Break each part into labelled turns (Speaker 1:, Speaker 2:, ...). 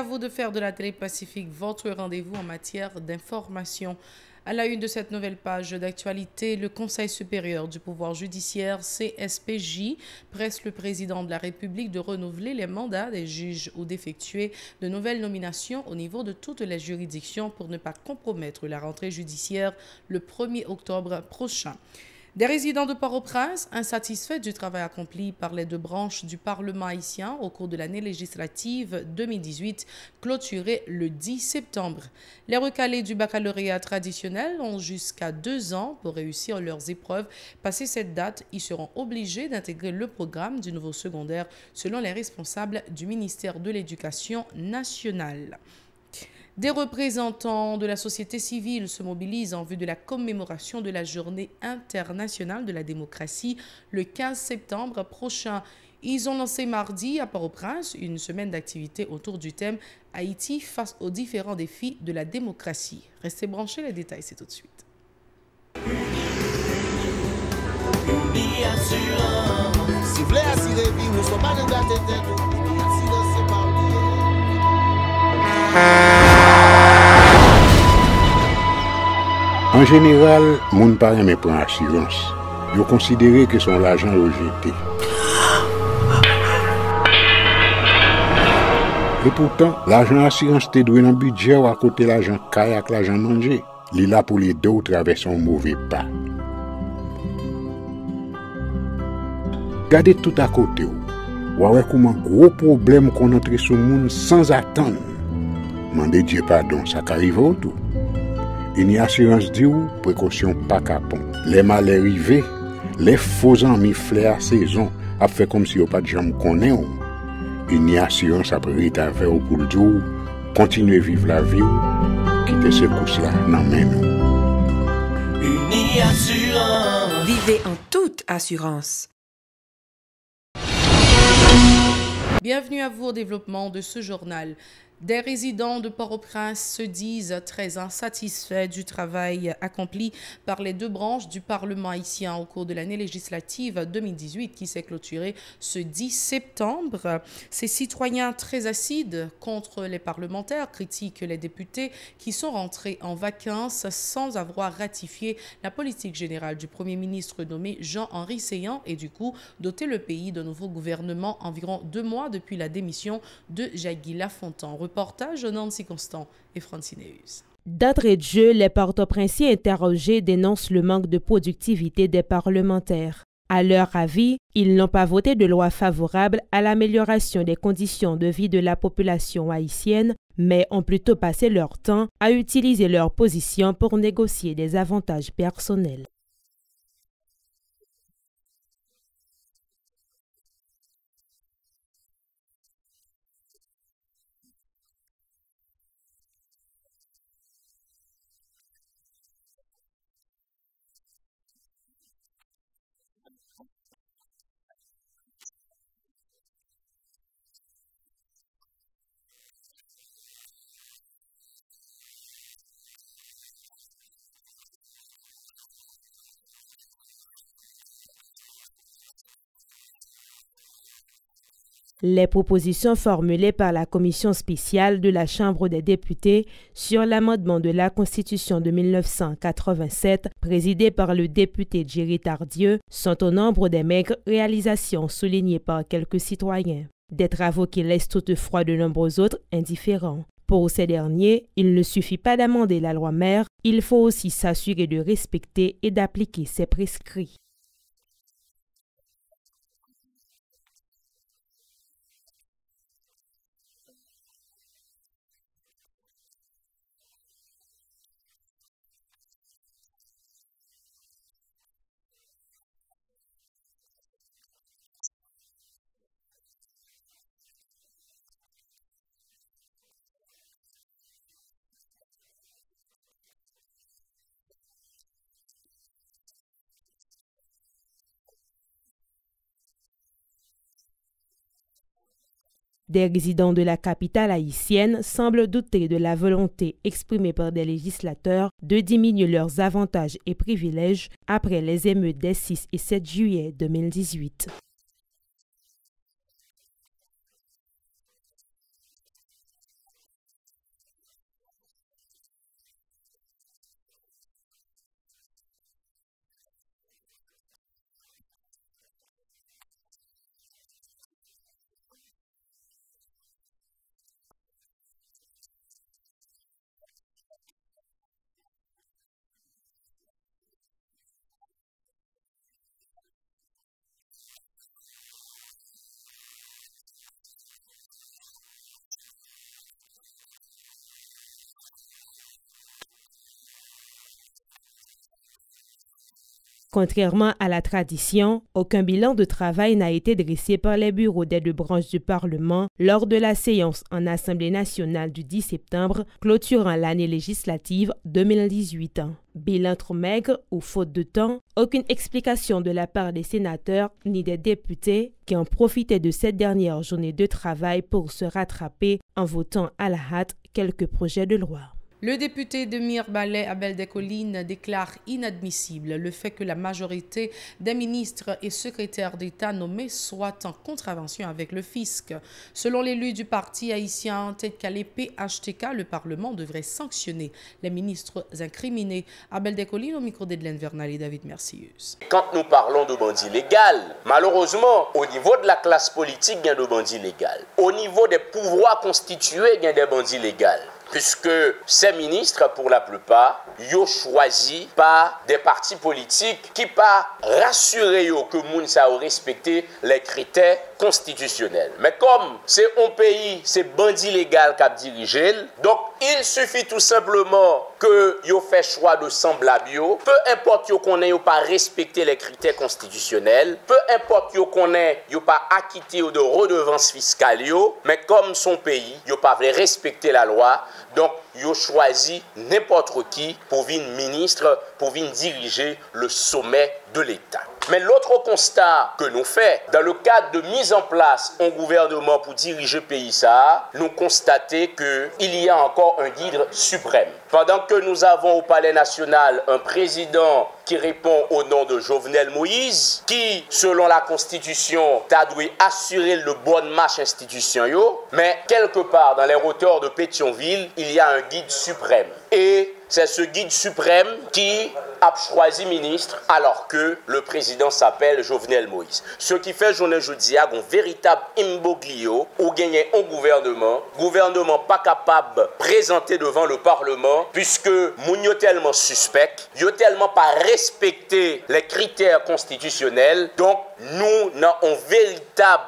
Speaker 1: à vous de faire de la télé Pacifique votre rendez-vous en matière d'information. À la une de cette nouvelle page d'actualité, le Conseil supérieur du pouvoir judiciaire, CSPJ, presse le président de la République de renouveler les mandats des juges ou d'effectuer de nouvelles nominations au niveau de toutes les juridictions pour ne pas compromettre la rentrée judiciaire le 1er octobre prochain. Des résidents de Port-au-Prince, insatisfaits du travail accompli par les deux branches du Parlement haïtien au cours de l'année législative 2018, clôturée le 10 septembre. Les recalés du baccalauréat traditionnel ont jusqu'à deux ans pour réussir leurs épreuves. Passé cette date, ils seront obligés d'intégrer le programme du nouveau secondaire selon les responsables du ministère de l'Éducation nationale. Des représentants de la société civile se mobilisent en vue de la commémoration de la Journée internationale de la démocratie le 15 septembre prochain. Ils ont lancé mardi à Port-au-Prince une semaine d'activité autour du thème Haïti face aux différents défis de la démocratie. Restez branchés, les détails c'est tout de suite.
Speaker 2: An jeneral, moun pa reme pran assurans. Yo konsidere ke son l'ajan yo jete. E poutan, l'ajan assurans te dwe nan budget ou akote l'ajan kay ak l'ajan manje. Li la pou li do traves son mouve pa. Gade tout akote ou. Wawe kouman gro problem kon antre sou moun sans atan. Mande Dje padon, sa ka rive ou tou. Une assurance dit ou, précaution pas capon. Les mal arrivés, les faux amis flair saison, a fait comme si on pas de jambe connaît ou. Une assurance après ta fait au pour le jour, continuer vivre la vie ou, quitter ce course là dans nous.
Speaker 3: Une assurance. Vivez en toute assurance.
Speaker 1: Bienvenue à vous au développement de ce journal. Des résidents de Port-au-Prince se disent très insatisfaits du travail accompli par les deux branches du Parlement haïtien au cours de l'année législative 2018 qui s'est clôturée ce 10 septembre. Ces citoyens très acides contre les parlementaires critiquent les députés qui sont rentrés en vacances sans avoir ratifié la politique générale du Premier ministre nommé Jean-Henri Seyant et du coup doté le pays d'un nouveau gouvernement environ deux mois depuis la démission de Jacques Lafontaine. Reportage Nancy Constant et Francineus.
Speaker 4: De jeu, les porte-princiers interrogés dénoncent le manque de productivité des parlementaires. À leur avis, ils n'ont pas voté de loi favorable à l'amélioration des conditions de vie de la population haïtienne, mais ont plutôt passé leur temps à utiliser leur position pour négocier des avantages personnels. Les propositions formulées par la commission spéciale de la Chambre des députés sur l'amendement de la Constitution de 1987, présidée par le député Jerry Tardieu, sont au nombre des maigres réalisations soulignées par quelques citoyens. Des travaux qui laissent toutefois de nombreux autres indifférents. Pour ces derniers, il ne suffit pas d'amender la loi mère, il faut aussi s'assurer de respecter et d'appliquer ses prescrits. Des résidents de la capitale haïtienne semblent douter de la volonté exprimée par des législateurs de diminuer leurs avantages et privilèges après les émeutes des 6 et 7 juillet 2018. Contrairement à la tradition, aucun bilan de travail n'a été dressé par les bureaux d'aide de branche du Parlement lors de la séance en Assemblée nationale du 10 septembre clôturant l'année législative 2018. Bilan trop maigre ou faute de temps, aucune explication de la part des sénateurs ni des députés qui ont profité de cette dernière journée de travail pour se rattraper en votant à la hâte quelques projets de loi.
Speaker 1: Le député de Mirbalais, Abel Descollines, déclare inadmissible le fait que la majorité des ministres et secrétaires d'État nommés soient en contravention avec le fisc. Selon l'élu du parti haïtien tête PHTK, le Parlement devrait sanctionner les ministres incriminés. Abel Descollines au micro d'Edlène Vernal et David Mercius.
Speaker 5: Quand nous parlons de bandits légaux, malheureusement, au niveau de la classe politique, il y a des bandits légaux. Au niveau des pouvoirs constitués, il y a des bandits légaux puisque ces ministres, pour la plupart, ont choisi par des partis politiques qui pas rassuré que moun ça respecté les critères constitutionnels. Mais comme c'est un pays, c'est bandit légal qui a dirigé, donc il suffit tout simplement que yo fait choix de semblable peu importe yo qu'on ait pas respecté les critères constitutionnels, peu importe yo qu'on ait pas acquitté de redevances fiscales mais comme son pays, yo pas respecter la loi, donc yo choisi n'importe qui pour venir ministre, pour venir diriger le sommet de l'État. Mais l'autre constat que nous faisons, dans le cadre de mise en place un gouvernement pour diriger le pays, ça, nous constatons qu'il y a encore un guide suprême. Pendant que nous avons au Palais national un président qui répond au nom de Jovenel Moïse, qui, selon la Constitution, a dû assurer le bon marche institution, mais quelque part dans les hauteurs de Pétionville, il y a un guide suprême. Et c'est ce guide suprême qui a choisi ministre alors que le président s'appelle Jovenel Moïse. Ce qui fait journée jeudi un véritable imboglio ou gagner un gouvernement, gouvernement pas capable de présenter devant le Parlement puisque moun tellement suspect, yo tellement pas respecté les critères constitutionnels. Donc nous n'avons véritable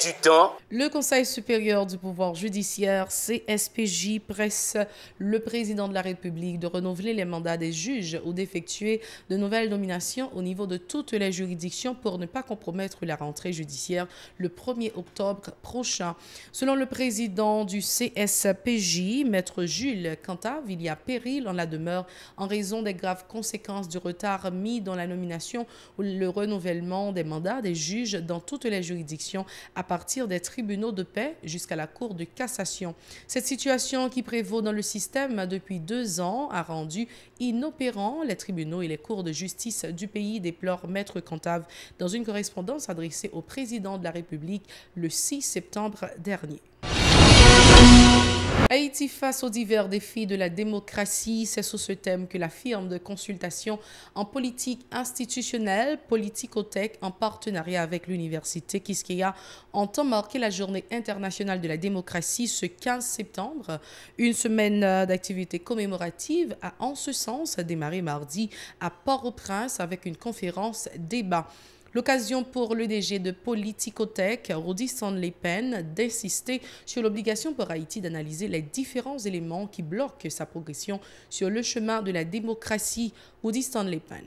Speaker 5: du temps.
Speaker 1: Le Conseil supérieur du pouvoir judiciaire, CSPJ, presse le président de la République de renouveler les mandats des juges ou d'effectuer de nouvelles nominations au niveau de toutes les juridictions pour ne pas compromettre la rentrée judiciaire le 1er octobre prochain. Selon le président du CSPJ, Maître Jules Cantave, il y a péril en la demeure en raison des graves conséquences du retard mis dans la nomination ou le renouvellement des mandats des juges dans toutes les juridictions à partir des tribunaux de paix jusqu'à la Cour de cassation. Cette situation qui prévaut dans le système depuis deux ans a rendu inopérants les tribunaux et les cours de justice du pays, déplore Maître Cantave dans une correspondance adressée au président de la République le 6 septembre dernier. Haïti face aux divers défis de la démocratie, c'est sous ce thème que la firme de consultation en politique institutionnelle Politicotech, en partenariat avec l'université Kiskeya, entend marquer la journée internationale de la démocratie ce 15 septembre. Une semaine d'activité commémorative a en ce sens démarré mardi à Port-au-Prince avec une conférence débat. L'occasion pour le DG de Politicotech, Rudy Stanley Penn, d'insister sur l'obligation pour Haïti d'analyser les différents éléments qui bloquent sa progression sur le chemin de la démocratie. Rudy Stanley Penn.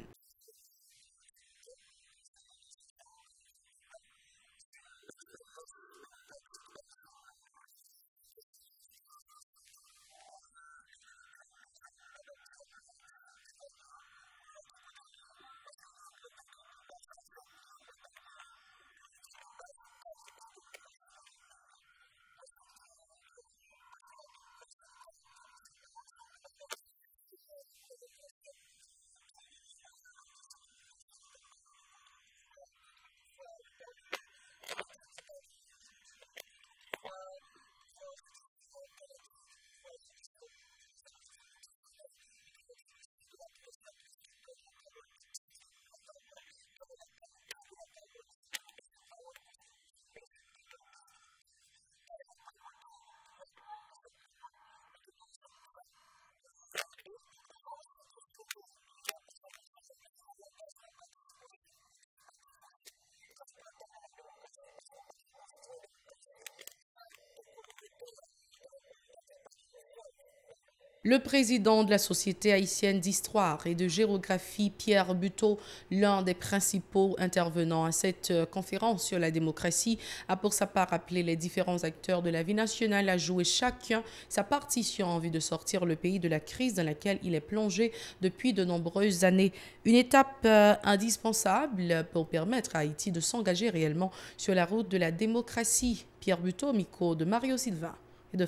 Speaker 1: Le président de la Société haïtienne d'histoire et de géographie, Pierre Buteau, l'un des principaux intervenants à cette euh, conférence sur la démocratie, a pour sa part appelé les différents acteurs de la vie nationale à jouer chacun sa partition en vue de sortir le pays de la crise dans laquelle il est plongé depuis de nombreuses années. Une étape euh, indispensable pour permettre à Haïti de s'engager réellement sur la route de la démocratie. Pierre Buteau, micro de Mario Sylvain et de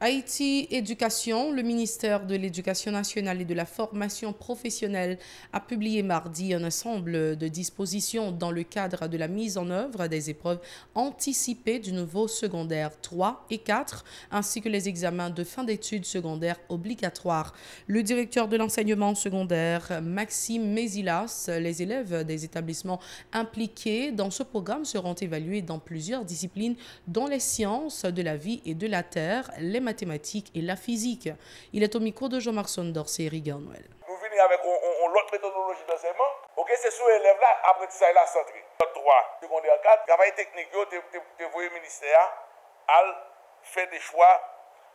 Speaker 1: Haïti Éducation, le ministère de l'Éducation nationale et de la formation professionnelle a publié mardi un ensemble de dispositions dans le cadre de la mise en œuvre des épreuves anticipées du nouveau secondaire 3 et 4, ainsi que les examens de fin d'études secondaires obligatoires. Le directeur de l'enseignement secondaire, Maxime Mésilas, les élèves des établissements impliqués dans ce programme seront évalués dans plusieurs disciplines, dont les sciences de la vie et de la terre, les mathématiques et la physique. Il est au micro de Jean-Marc Sondor, c'est Eric Garnoel.
Speaker 6: Nous venons avec l'autre méthodologie d'enseignement. Ok, c'est sur l'élève là, après ça, il a centré. 3, secondaire 4, travail technique, tu le ministère, à faire des choix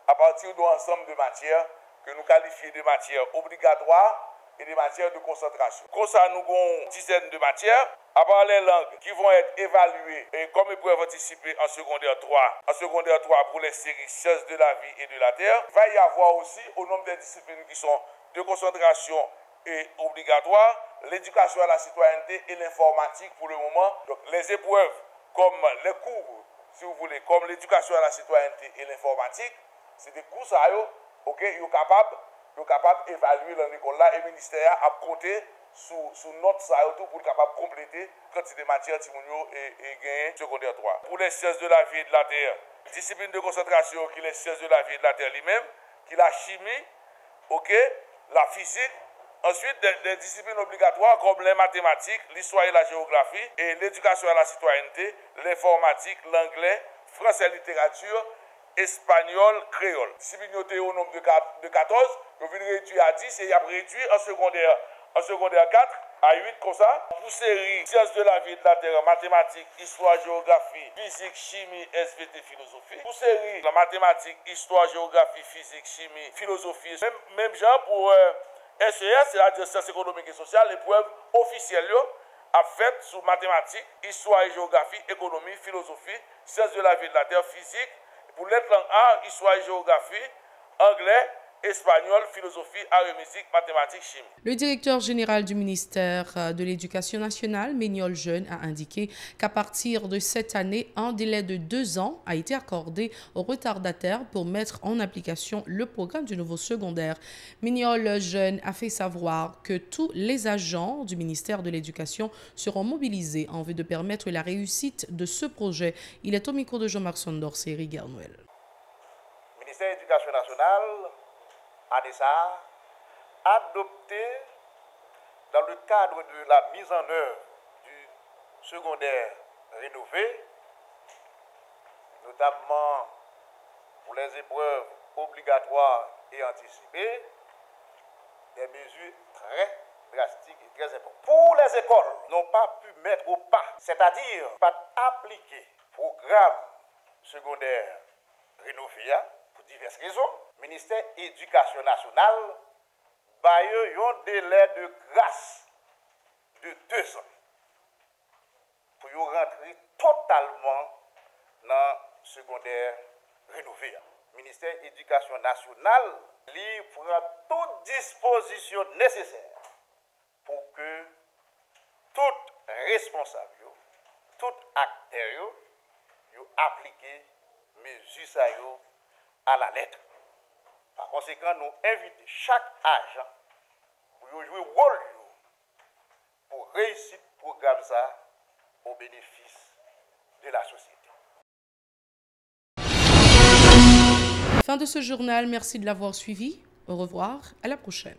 Speaker 6: à partir d'un ensemble de matières que nous qualifions de matières obligatoires et des matières de concentration. Comme ça, nous avons une dizaine de matières, à part les langues qui vont être évaluées et comme épreuve anticipée en secondaire 3, en secondaire 3 pour les séries Sciences de la vie et de la terre, va y avoir aussi, au nombre des disciplines qui sont de concentration et obligatoire, l'éducation à la citoyenneté et l'informatique pour le moment. Donc les épreuves comme les cours, si vous voulez, comme l'éducation à la citoyenneté et l'informatique, c'est des cours ça, ok, ils sont capables yo kapab evalue lan ekol la, e ministeriya ap kote sou, sou not sa yo tou pou kapab komplete kantite matyar ti moun yo e, e genye sekondèr 3. Pou les sièges de la vie et de la terre, disipline de konsentrasyon ki les sièges de la vie et de la terre li mèm, ki la chimie, ok, la fizik, Ensuite, des, des, disciplines obligatoires comme les mathématiques, l'histoire et la géographie, et l'éducation à la citoyenneté, l'informatique, l'anglais, français et littérature, espanyol, kreol. Si bin yo te yo nom de, de 14, yo vin redwi a 10, e yap redwi an sekondèr. An sekondèr 4, a 8 kon sa. Pou seri, siyans de la vie de la terre, matematik, histwa, geografi, fizik, chimi, SVT, filosofi. Pou seri, la matematik, histwa, geografi, fizik, chimi, filosofi. Mem jan pou euh, SES, se la diyo siyans ekonomik et sosyal, le pouev ofisyel yo, ap fèt sou matematik, histwa, geografi, ekonomi, filosofi, siyans de la vie de la terre, fizik, pou let lang A, Histoire et Géographie, Anglais, espagnol, philosophie, musique, mathématiques, chimie.
Speaker 1: Le directeur général du ministère euh, de l'Éducation nationale, Méniol Jeune, a indiqué qu'à partir de cette année, un délai de deux ans a été accordé aux retardataires pour mettre en application le programme du nouveau secondaire. Méniol Jeune a fait savoir que tous les agents du ministère de l'Éducation seront mobilisés en vue de permettre la réussite de ce projet. Il est au micro de Jean-Marc Sondor, série Garnuel.
Speaker 6: Ministère de l'Éducation nationale ADESA, adopté dans le cadre de la mise en œuvre du secondaire rénové, notamment pour les épreuves obligatoires et anticipées, des mesures très drastiques et très importantes. Pour les écoles, n'ont pas pu mettre au pas, c'est-à-dire pas appliquer programme secondaire rénové pour diverses raisons Ministère Éducation Nationale, baye yon délai de grâce de 2 ans pour yon rentrer totalement dans secondaire rénové.
Speaker 7: Ministère Éducation Nationale li prend toute disposition nécessaire pour que tout responsable, yo, tout acteur yo, yo applique mes usaillots à la lettre. Par conséquent, nous invitons chaque agent pour jouer rôle pour réussir le programme ça au bénéfice de la société.
Speaker 1: Fin de ce journal, merci de l'avoir suivi. Au revoir, à la prochaine.